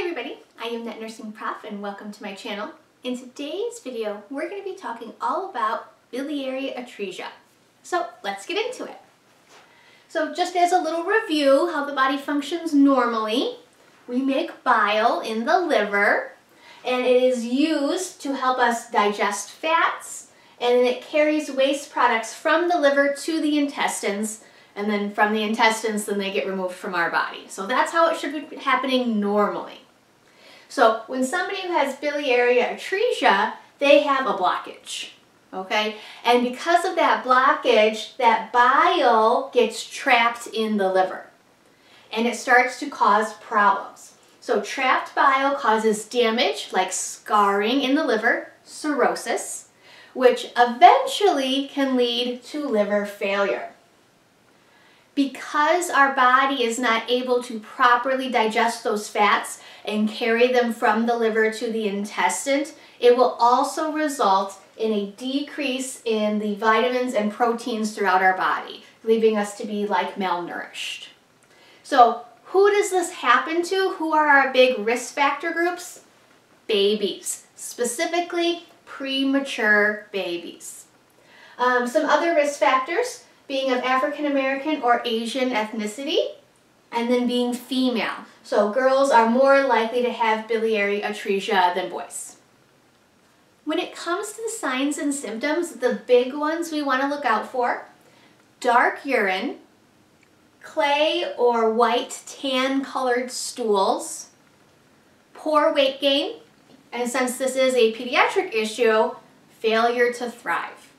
Everybody, I am That Nursing Prof and welcome to my channel. In today's video, we're going to be talking all about biliary atresia. So let's get into it. So just as a little review how the body functions normally, we make bile in the liver and it is used to help us digest fats and it carries waste products from the liver to the intestines and then from the intestines then they get removed from our body. So that's how it should be happening normally. So when somebody who has biliary atresia, they have a blockage, okay? And because of that blockage, that bile gets trapped in the liver and it starts to cause problems. So trapped bile causes damage like scarring in the liver, cirrhosis, which eventually can lead to liver failure. Because our body is not able to properly digest those fats and carry them from the liver to the intestine, it will also result in a decrease in the vitamins and proteins throughout our body, leaving us to be like malnourished. So who does this happen to? Who are our big risk factor groups? Babies, specifically premature babies. Um, some other risk factors being of African American or Asian ethnicity, and then being female. So girls are more likely to have biliary atresia than boys. When it comes to the signs and symptoms, the big ones we want to look out for, dark urine, clay or white tan colored stools, poor weight gain, and since this is a pediatric issue, failure to thrive.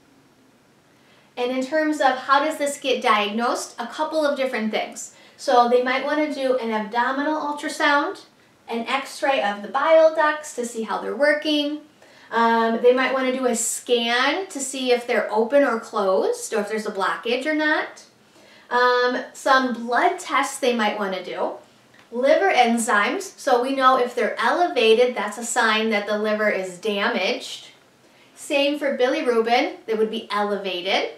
And in terms of how does this get diagnosed, a couple of different things. So they might want to do an abdominal ultrasound, an x-ray of the bile ducts to see how they're working. Um, they might want to do a scan to see if they're open or closed or if there's a blockage or not. Um, some blood tests they might want to do. Liver enzymes, so we know if they're elevated, that's a sign that the liver is damaged. Same for bilirubin, they would be elevated.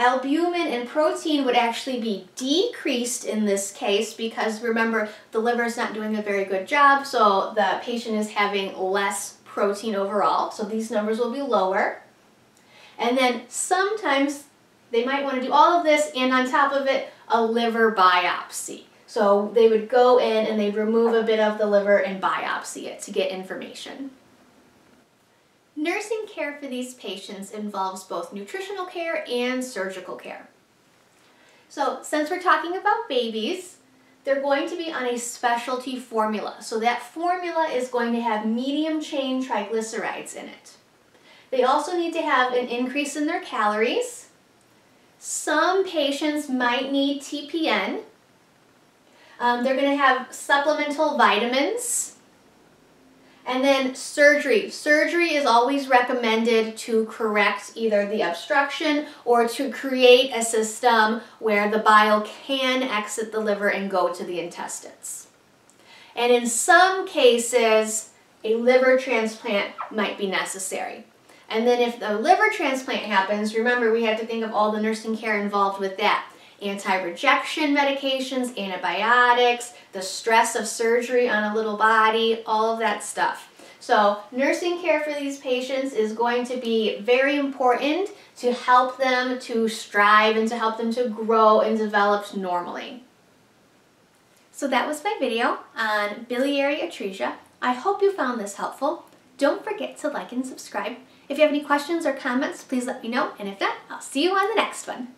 Albumin and protein would actually be decreased in this case because remember the liver is not doing a very good job so the patient is having less protein overall so these numbers will be lower. And then sometimes they might want to do all of this and on top of it a liver biopsy. So they would go in and they'd remove a bit of the liver and biopsy it to get information. Nursing care for these patients involves both nutritional care and surgical care. So since we're talking about babies, they're going to be on a specialty formula. So that formula is going to have medium chain triglycerides in it. They also need to have an increase in their calories. Some patients might need TPN. Um, they're going to have supplemental vitamins and then surgery. Surgery is always recommended to correct either the obstruction or to create a system where the bile can exit the liver and go to the intestines. And in some cases, a liver transplant might be necessary. And then if the liver transplant happens, remember we have to think of all the nursing care involved with that anti-rejection medications, antibiotics, the stress of surgery on a little body, all of that stuff. So nursing care for these patients is going to be very important to help them to strive and to help them to grow and develop normally. So that was my video on biliary atresia. I hope you found this helpful. Don't forget to like and subscribe. If you have any questions or comments, please let me know. And if not, I'll see you on the next one.